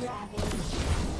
Ravage.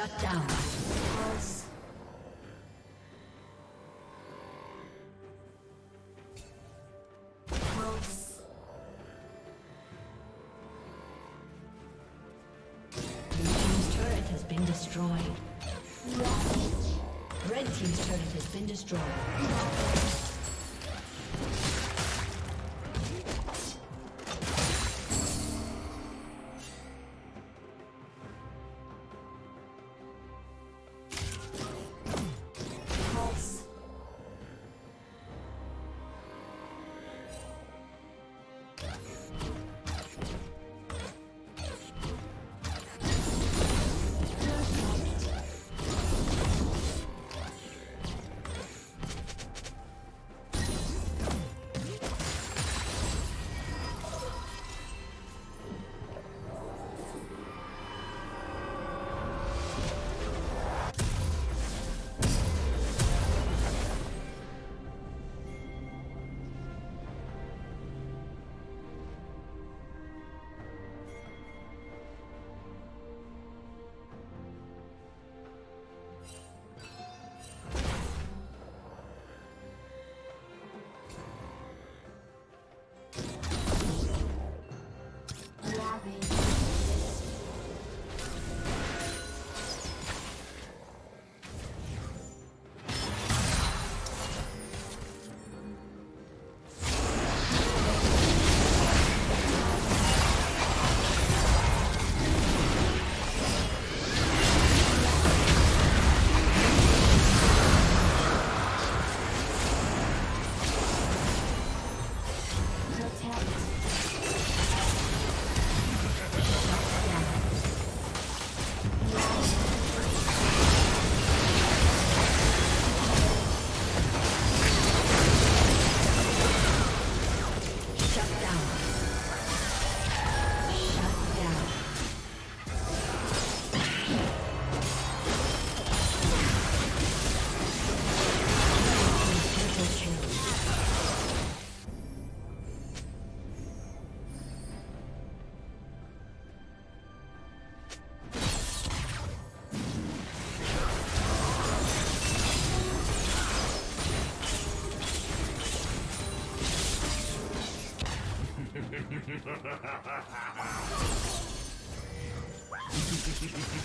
Shut down.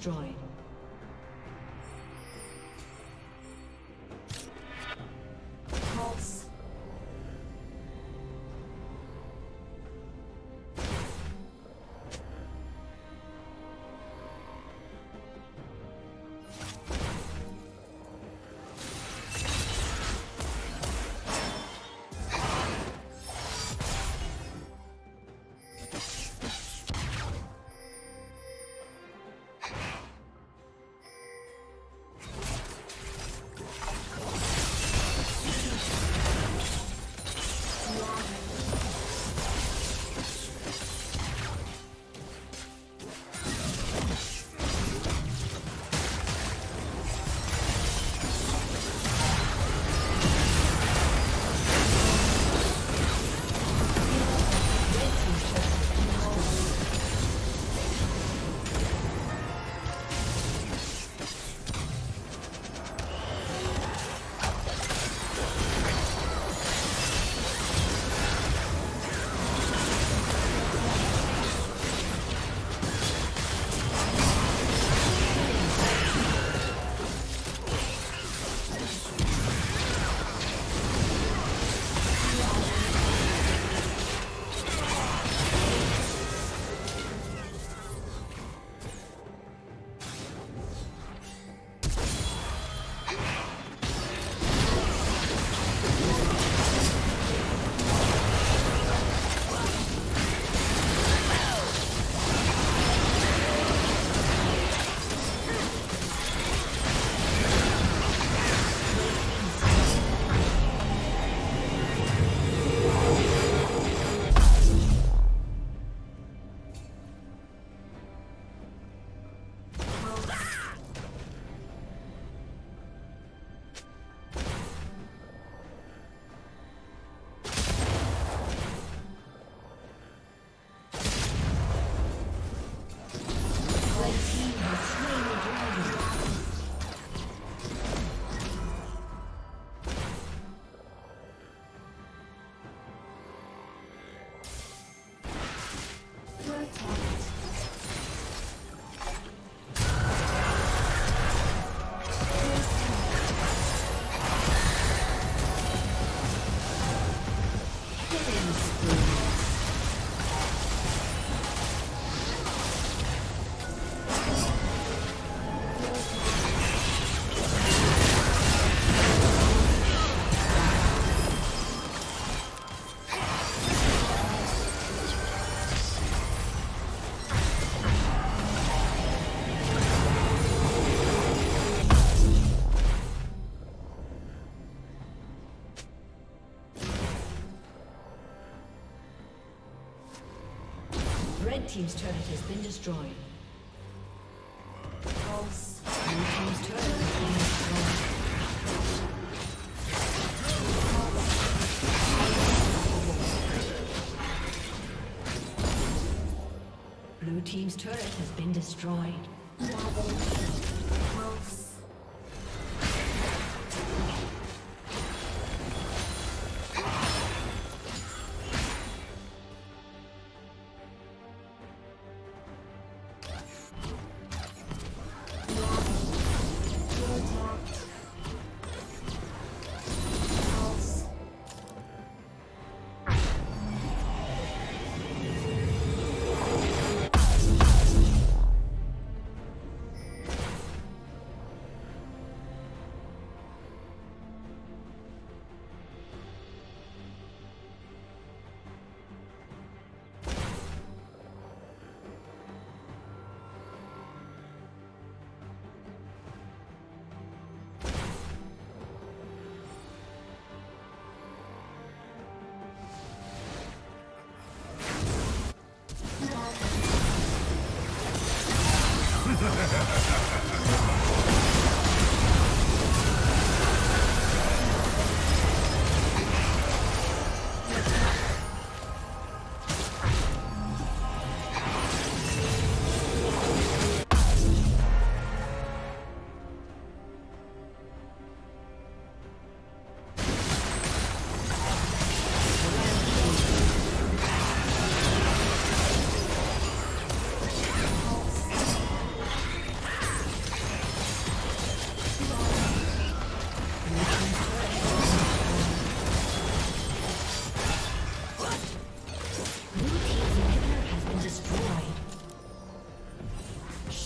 destroyed. Team's turret has been destroyed. Pulse. Blue team's turret has been destroyed. Blue team's turret has been destroyed.